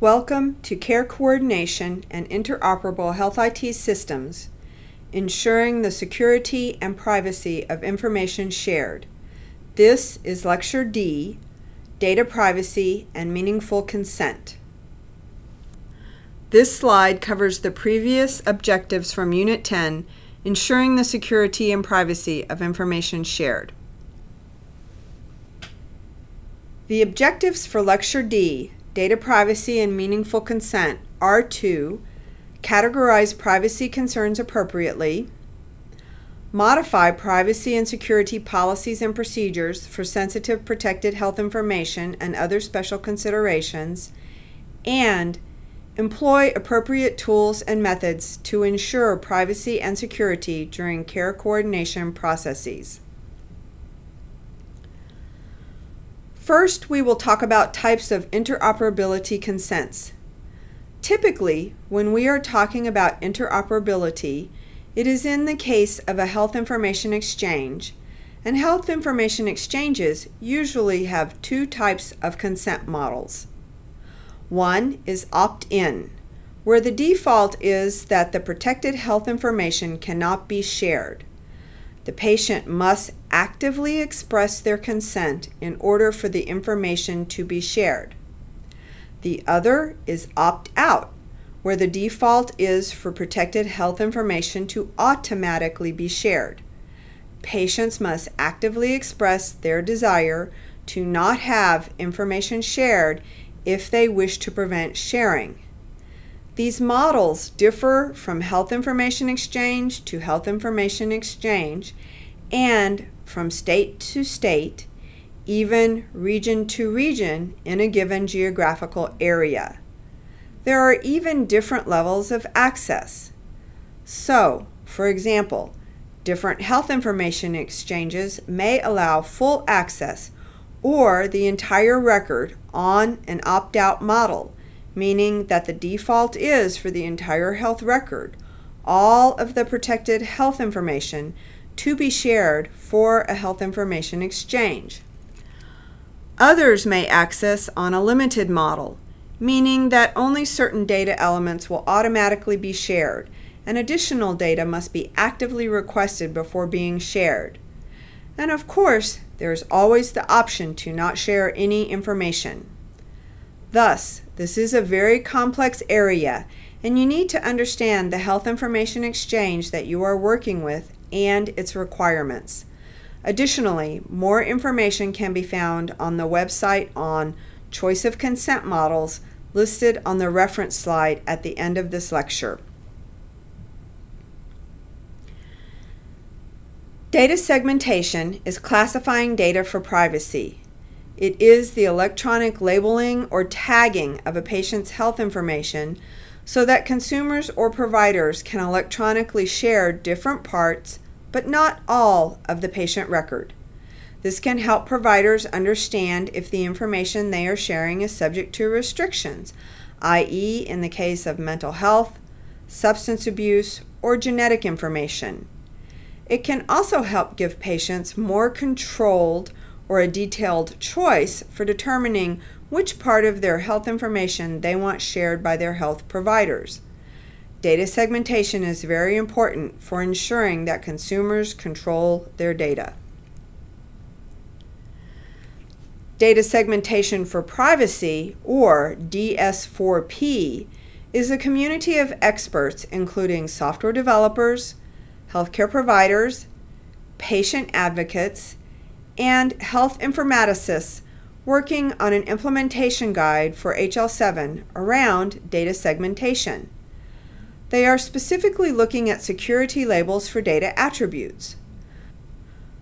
Welcome to Care Coordination and Interoperable Health IT Systems, ensuring the security and privacy of information shared. This is Lecture D, Data Privacy and Meaningful Consent. This slide covers the previous objectives from Unit 10, ensuring the security and privacy of information shared. The objectives for Lecture D Data privacy and meaningful consent are to categorize privacy concerns appropriately, modify privacy and security policies and procedures for sensitive protected health information and other special considerations, and employ appropriate tools and methods to ensure privacy and security during care coordination processes. First, we will talk about types of interoperability consents. Typically, when we are talking about interoperability, it is in the case of a health information exchange, and health information exchanges usually have two types of consent models. One is opt-in, where the default is that the protected health information cannot be shared. The patient must actively express their consent in order for the information to be shared. The other is opt out, where the default is for protected health information to automatically be shared. Patients must actively express their desire to not have information shared if they wish to prevent sharing. These models differ from health information exchange to health information exchange and from state to state, even region to region in a given geographical area. There are even different levels of access. So, for example, different health information exchanges may allow full access or the entire record on an opt out model meaning that the default is for the entire health record, all of the protected health information to be shared for a health information exchange. Others may access on a limited model, meaning that only certain data elements will automatically be shared, and additional data must be actively requested before being shared. And of course, there is always the option to not share any information. Thus, this is a very complex area, and you need to understand the health information exchange that you are working with and its requirements. Additionally, more information can be found on the website on choice of consent models listed on the reference slide at the end of this lecture. Data segmentation is classifying data for privacy. It is the electronic labeling or tagging of a patient's health information so that consumers or providers can electronically share different parts, but not all, of the patient record. This can help providers understand if the information they are sharing is subject to restrictions, i.e., in the case of mental health, substance abuse, or genetic information. It can also help give patients more controlled or a detailed choice for determining which part of their health information they want shared by their health providers. Data segmentation is very important for ensuring that consumers control their data. Data segmentation for privacy, or DS4P, is a community of experts including software developers, healthcare providers, patient advocates, and health informaticists working on an implementation guide for HL7 around data segmentation. They are specifically looking at security labels for data attributes.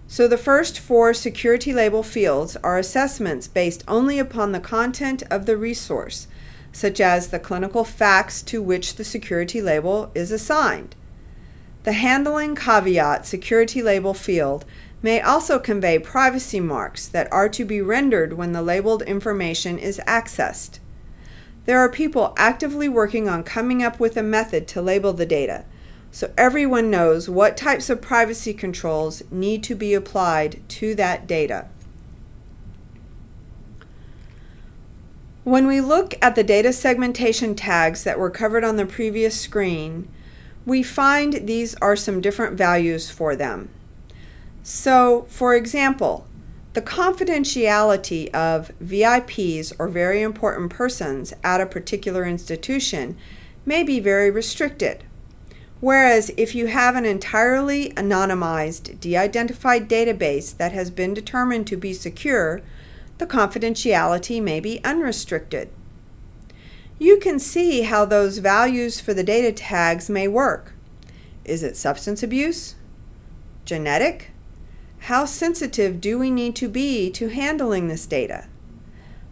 So the first four security label fields are assessments based only upon the content of the resource, such as the clinical facts to which the security label is assigned. The handling caveat security label field may also convey privacy marks that are to be rendered when the labeled information is accessed. There are people actively working on coming up with a method to label the data, so everyone knows what types of privacy controls need to be applied to that data. When we look at the data segmentation tags that were covered on the previous screen, we find these are some different values for them. So, for example, the confidentiality of VIPs or very important persons at a particular institution may be very restricted. Whereas if you have an entirely anonymized, de identified database that has been determined to be secure, the confidentiality may be unrestricted. You can see how those values for the data tags may work. Is it substance abuse? Genetic? How sensitive do we need to be to handling this data?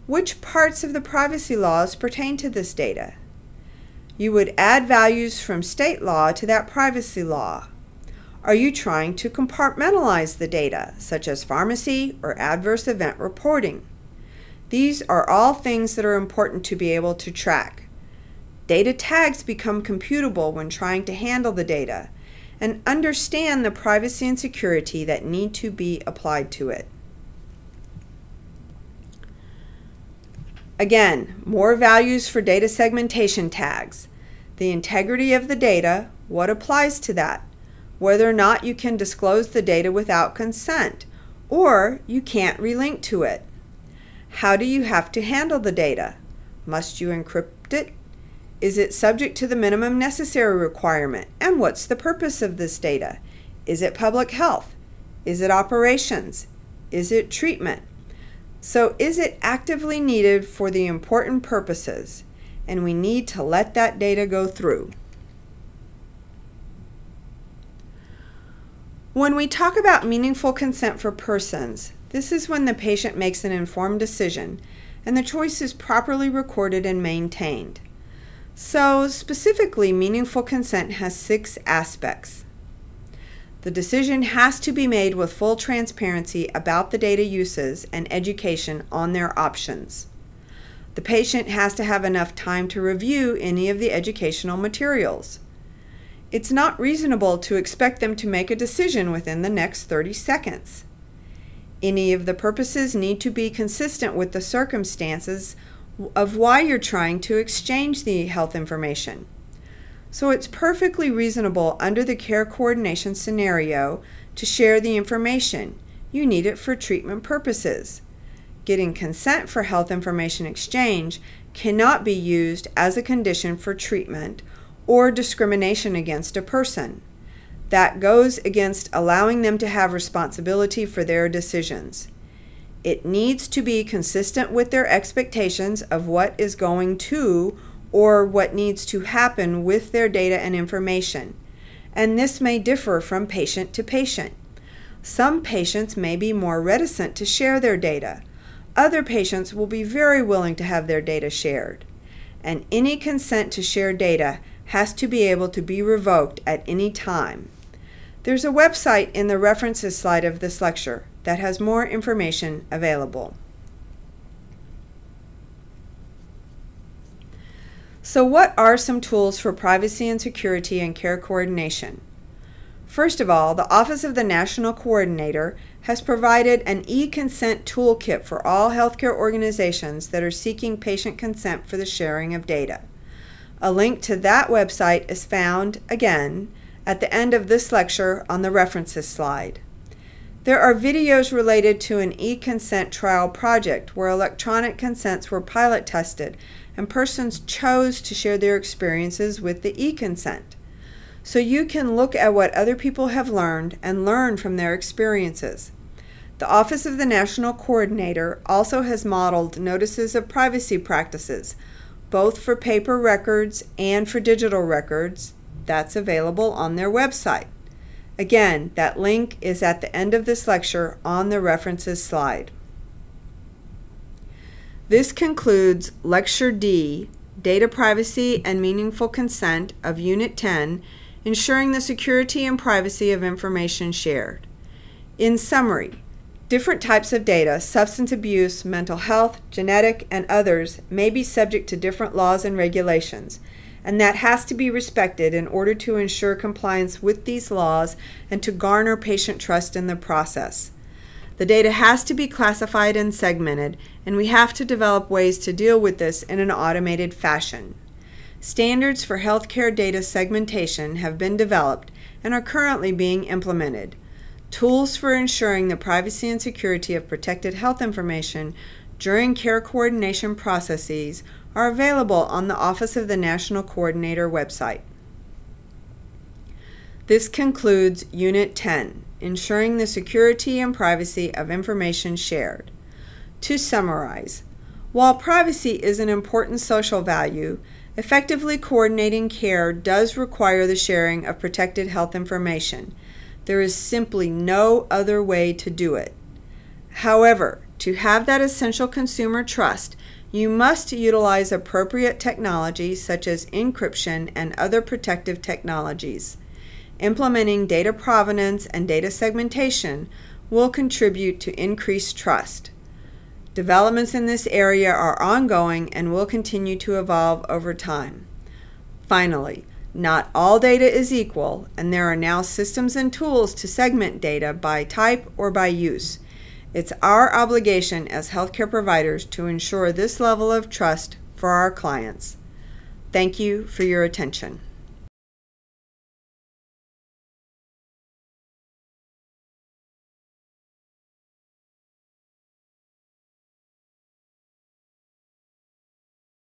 Which parts of the privacy laws pertain to this data? You would add values from state law to that privacy law. Are you trying to compartmentalize the data, such as pharmacy or adverse event reporting? These are all things that are important to be able to track. Data tags become computable when trying to handle the data and understand the privacy and security that need to be applied to it. Again, more values for data segmentation tags. The integrity of the data, what applies to that? Whether or not you can disclose the data without consent, or you can't relink to it. How do you have to handle the data? Must you encrypt it? Is it subject to the minimum necessary requirement? And what's the purpose of this data? Is it public health? Is it operations? Is it treatment? So, is it actively needed for the important purposes? And we need to let that data go through. When we talk about meaningful consent for persons, this is when the patient makes an informed decision and the choice is properly recorded and maintained. So, specifically, meaningful consent has six aspects. The decision has to be made with full transparency about the data uses and education on their options. The patient has to have enough time to review any of the educational materials. It's not reasonable to expect them to make a decision within the next 30 seconds. Any of the purposes need to be consistent with the circumstances of why you're trying to exchange the health information. So it's perfectly reasonable under the care coordination scenario to share the information. You need it for treatment purposes. Getting consent for health information exchange cannot be used as a condition for treatment or discrimination against a person. That goes against allowing them to have responsibility for their decisions. It needs to be consistent with their expectations of what is going to or what needs to happen with their data and information, and this may differ from patient to patient. Some patients may be more reticent to share their data. Other patients will be very willing to have their data shared. And any consent to share data has to be able to be revoked at any time. There's a website in the references slide of this lecture that has more information available. So what are some tools for privacy and security and care coordination? First of all, the Office of the National Coordinator has provided an e-consent toolkit for all healthcare organizations that are seeking patient consent for the sharing of data. A link to that website is found, again, at the end of this lecture on the references slide. There are videos related to an e-consent trial project where electronic consents were pilot tested and persons chose to share their experiences with the e-consent. So you can look at what other people have learned and learn from their experiences. The Office of the National Coordinator also has modeled notices of privacy practices, both for paper records and for digital records. That's available on their website. Again, that link is at the end of this lecture on the references slide. This concludes Lecture D, Data Privacy and Meaningful Consent of Unit 10, Ensuring the Security and Privacy of Information Shared. In summary, different types of data, substance abuse, mental health, genetic, and others, may be subject to different laws and regulations, and that has to be respected in order to ensure compliance with these laws and to garner patient trust in the process. The data has to be classified and segmented, and we have to develop ways to deal with this in an automated fashion. Standards for healthcare data segmentation have been developed and are currently being implemented. Tools for ensuring the privacy and security of protected health information during care coordination processes are available on the Office of the National Coordinator website. This concludes Unit 10, Ensuring the Security and Privacy of Information Shared. To summarize, while privacy is an important social value, effectively coordinating care does require the sharing of protected health information. There is simply no other way to do it. However, to have that essential consumer trust, you must utilize appropriate technologies such as encryption and other protective technologies. Implementing data provenance and data segmentation will contribute to increased trust. Developments in this area are ongoing and will continue to evolve over time. Finally, not all data is equal, and there are now systems and tools to segment data by type or by use. It's our obligation as healthcare providers to ensure this level of trust for our clients. Thank you for your attention.